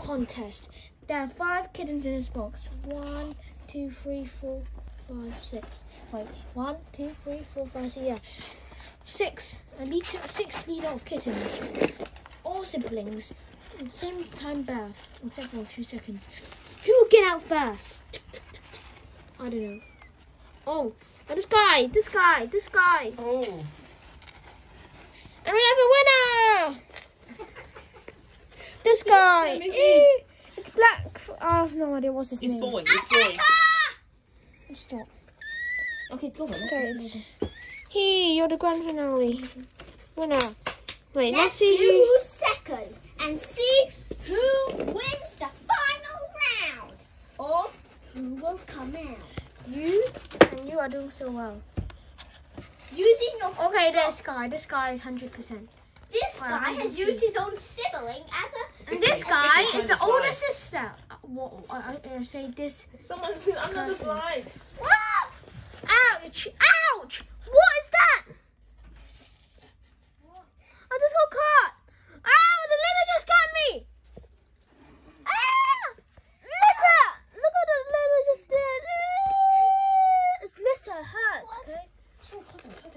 contest. There are five kittens in this box. One, two, three, four, five, six. Wait, one, two, three, four, five, six. Yeah, six. A liter, six little kittens. All siblings. Same time birth, except for a few seconds. Who will get out first? I don't know. Oh, oh, this guy, this guy, this guy. Oh. And we have a winner! This guy. name is he? It's black. I have no idea what's his It's name. boy. It's boy. Stop. Okay, go on. Okay, it's he. You're the grand finale winner. Wait, let's Let's see see who. who's second and see who wins the final round or who will come out. You and you are doing so well. Using your Okay, this guy. This guy is hundred percent. this Wow, guy has did used his own sibling as a this guy is the older sister. Uh, Whoa, uh, I, I say this. Someone said another slide. Whoa! Ouch! Ouch! What is that? What? I just got caught. Ow! The litter just got me. Ah! Litter! Look at the litter just did. It's litter. It hurts. What? Okay?